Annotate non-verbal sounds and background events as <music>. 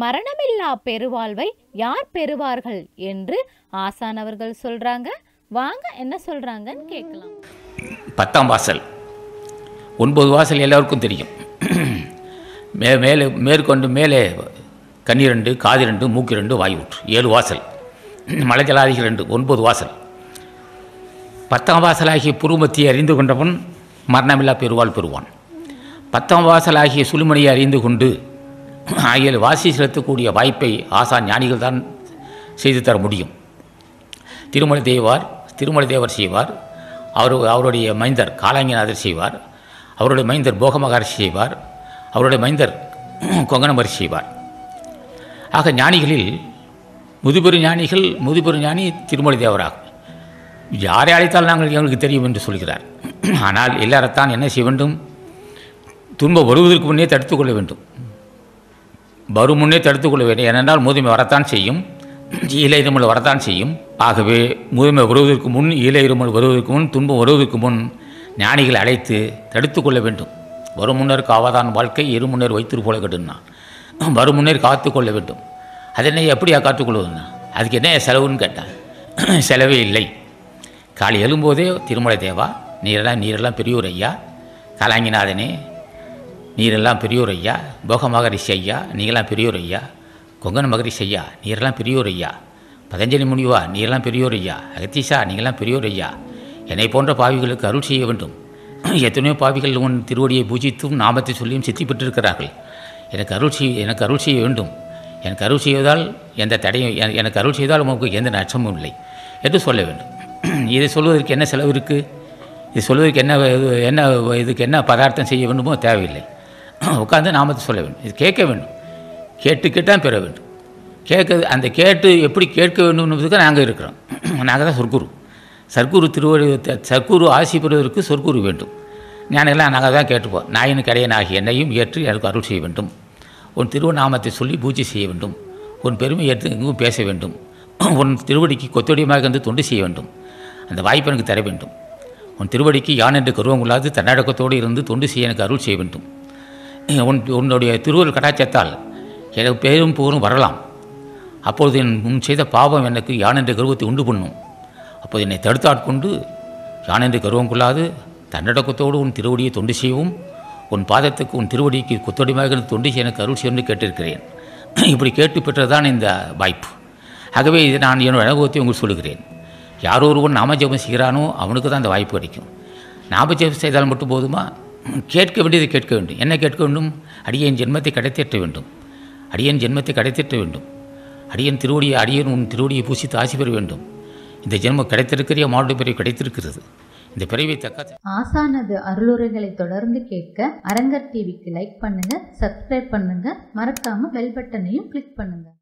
மரணமில்லா பெருவாழ்வை யார் பெறுவார்கள் என்று ஆசான் அவர்கள் சொல்றாங்க. வாங்க என்ன சொல்றாங்கன்னு கேட்கலாம். பத்தாம் வாசல். ஒன்பது வாசல் எல்லோருக்கும் தெரியும். மே மேலே மேற்கொண்டு மேலே கண்ணி ரெண்டு ரெண்டு மூக்கு ரெண்டு வாயுற்று ஏழு வாசல். மலைஜலாதிகள் ரெண்டு ஒன்பது வாசல். பத்தாம் வாசலாகிய புருமத்தியை அறிந்து கொண்டவன் மரணமில்லா பெருவாள் பெறுவான். பத்தாம் வாசலாகிய சுழுமணியை அறிந்து கொண்டு ஆகிய வாசி செலுத்தக்கூடிய வாய்ப்பை ஆசா ஞானிகள் தான் செய்து தர முடியும். திருமலை தேவார் திருமலை தேவர் செய்வார். அவர் அவருடைய மைந்தர் காலாங்கிநாதர் செய்வார். அவருடைய மைந்தர் போகமகாரி செய்வார். அவருடைய மைந்தர் கொங்கணமரி செய்வார். ஆக ஞானிகளில் முதுபெரு ஞானிகள் முதுபெரு ஞானி திருமலை தேவராகும். யாரை அழைத்தால் நாங்கள் எங்களுக்கு தெரியும் என்று சொல்கிறார். ஆனால் எல்லாரைத்தான் என்ன செய்ய வேண்டும்? துன்பம் வருவதற்கு முன்னே தடுத்துக்கொள்ள வேண்டும். வரும் முன்னே தடுத்துக் கொள்ள வேண்டும் ஏனென்றால் முதுமை வரத்தான் செய்யும். ஈல இருமல் வரத்தான் செய்யும். ஆகவே முதுமை வருவதற்கு முன் ஈழ இருமல் வருவதற்கு முன் துன்பம் வருவதற்கு முன் ஞானிகளை அழைத்து தடுத்து கொள்ள வேண்டும். வரும் முன்னர் காவாதான் வாழ்க்கை இரு முன்னர் வைத்திரு போல கட்டுனா வரும் முன்னர் காத்து கொள்ள வேண்டும் அது எப்படியா காத்துக்கொள்வதுன்னா? அதுக்கு என்ன செலவுன்னு கேட்டான். செலவே இல்லை. காலை எழும்போதே திருமலை தேவா நீரெல்லாம் நீரெல்லாம் பெரியோர் ஐயா கலாங்கிநாதனே நீரெல்லாம் பெரியோர் ஐயா போக மகரிஷி ஐயா நீங்களாம் பெரியோர் ஐயா கொங்கன் மகரிஷி ஐயா நீரெல்லாம் பெரியோர் ஐயா பதஞ்சலி முனிவா நீரெல்லாம் பெரியோர் ஐயா அகத்தீஷா நீங்களாம் பெரியோர் ஐயா என்னை போன்ற பாவிகளுக்கு அருள் செய்ய வேண்டும். எத்தனையோ பாவிகள் உன் திருவடியை பூஜித்தும் நாமத்தை சொல்லியும் சித்தி பெற்றிருக்கிறார்கள். எனக்கு அருள் செய் எனக்கு அருள் செய்ய வேண்டும். எனக்கு அருள் செய்வதால் எந்த தடையும் எனக்கு அருள் செய்தால் உமக்கு எந்த நஷ்டமும் இல்லை என்று சொல்ல வேண்டும். இதை சொல்வதற்கு என்ன செலவு இருக்குது இது சொல்வதற்கு என்ன இது- என்ன இதுக்கு என்ன பதார்த்தம் செய்ய வேண்டுமோ தேவையில்லை. <clears throat> உட்காந்து நாமத்தை சொல்ல வேண்டும். இது கேட்க வேண்டும். கேட்டு கேட்டால் பெற வேண்டும். கேட்க அந்த கேட்டு எப்படி கேட்க வேண்டும்ன்றதுக்கு நாங்கள் இருக்கிறோம். <clears throat> நாங்கள் தான் சொற்குரு சர்க்குரு திருவடி த- சர்க்குரு ஆசி பெறுவதற்கு சொற்குரு வேண்டும். ஞானெல்லாம் நாங்கள் தான் கேட்டுப்போம். நாயின் கடையனாகி என்னையும் ஏற்று எனக்கு அருள் செய்ய வேண்டும். உன் திருவநாமத்தை சொல்லி பூஜை செய்ய வேண்டும். உன் பெருமை ஏற்று எங்கும் பேச வேண்டும். <clears throat> உன் திருவடிக்கு கொத்தொடியமாக இருந்து தொண்டு செய்ய வேண்டும். அந்த வாய்ப்பு எனக்கு தர வேண்டும். உன் திருவடிக்கு யான் என்று கருவங்குள்ளாது தன்னடக்கத்தோடு இருந்து தொண்டு செய்ய எனக்கு அருள் செய்ய வேண்டும். உன் உன்னுடைய திருவருள் கடாச்சத்தால் எனக்கு பேரும் புகழும் வரலாம். அப்பொழுது என் முன் செய்த பாவம் எனக்கு யான் என்ற கருவத்தை உண்டு பண்ணும். அப்போது என்னை தடுத்தாட்கொண்டு யான் என்று கருவம் கொள்ளாது தன்னடக்கத்தோடு உன் திருவடியை தொண்டு செய்யவும் உன் பாதத்துக்கு உன் திருவடிக்கு குத்தடிமாக தொண்டு செய்ய எனக்கு அருள் செய்யணும்னு கேட்டிருக்கிறேன். இப்படி கேட்டு பெற்றதுதான் இந்த வாய்ப்பு. ஆகவே இது நான் என்னோட அனுபவத்தை உங்களுக்கு சொல்லுகிறேன். யார் ஒருவன் நாமஜபம் செய்கிறானோ அவனுக்கு தான் அந்த வாய்ப்பு கிடைக்கும். நாமஜபம் செய்தால் மட்டும் போதுமா? கேட்க வேண்டியதை கேட்க வேண்டும். என்ன கேட்க வேண்டும்? அடியேன் ஜென்மத்தை கடைத்தேற்ற வேண்டும். அடியேன் ஜென்மத்தை கடைத்தேற்ற வேண்டும். அடியன் திருவடியை அடியன் உன் திருவடியை பூசித்து ஆசி பெற வேண்டும். இந்த ஜென்மம் கிடைத்திருக்கிற மாவட்ட பிறவி கிடைத்திருக்கிறது. இந்த பிறவை தக்க ஆசானது அருளுரைகளை தொடர்ந்து கேட்க அரங்கர் டிவிக்கு லைக் பண்ணுங்க சப்ஸ்கிரைப் பண்ணுங்க. மறக்காம பெல் பட்டனையும் கிளிக் பண்ணுங்க.